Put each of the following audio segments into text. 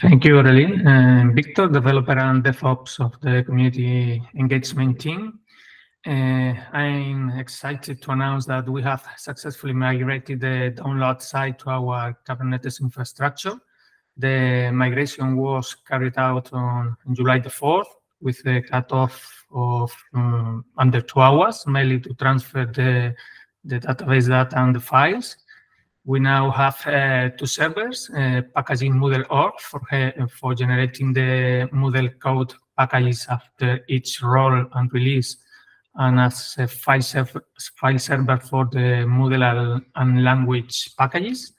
Thank you, Aurelien. Uh, Victor, developer and DevOps of the community engagement team. Uh, I'm excited to announce that we have successfully migrated the download site to our Kubernetes infrastructure. The migration was carried out on July the 4th with a cutoff of um, under two hours, mainly to transfer the, the database data and the files. We now have uh, two servers, uh, packaging Moodle.org for, uh, for generating the Moodle code packages after each roll and release, and as a file, server, file server for the Moodle and language packages,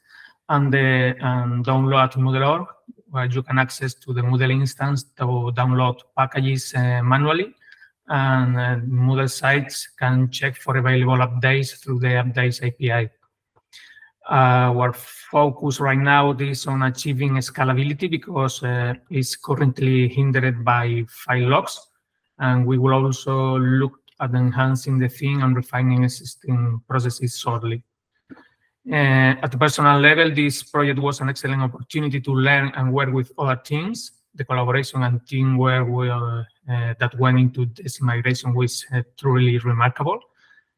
and the and download Moodle.org, where you can access to the Moodle instance to download packages uh, manually, and uh, Moodle sites can check for available updates through the updates API. Uh, our focus right now is on achieving scalability because uh, it's currently hindered by file locks. And we will also look at enhancing the theme and refining existing processes shortly. Uh, at the personal level, this project was an excellent opportunity to learn and work with other teams. The collaboration and teamwork uh, that went into this migration was uh, truly remarkable.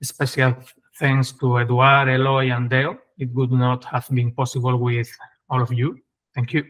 Special thanks to Eduard, Eloy, and Dale it would not have been possible with all of you. Thank you.